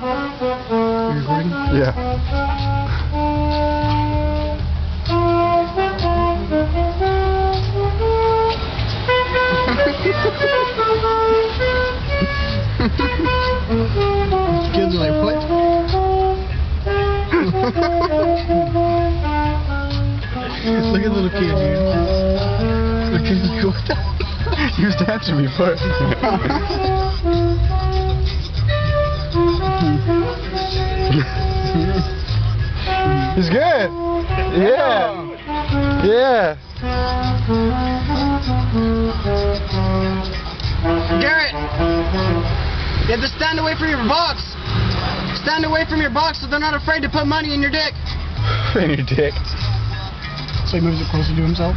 You recording? Yeah. Kids like, what? Look at little kid, dude. Look at the- He was dancing before. He's good. Yeah. Yeah. Gerret! You have to stand away from your box! Stand away from your box so they're not afraid to put money in your dick! In your dick. So he moves it closer to himself.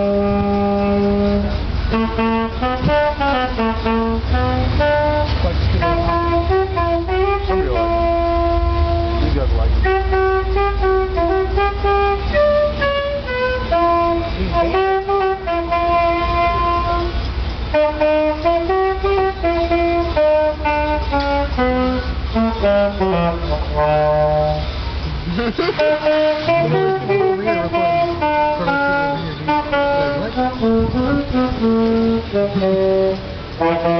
Over here,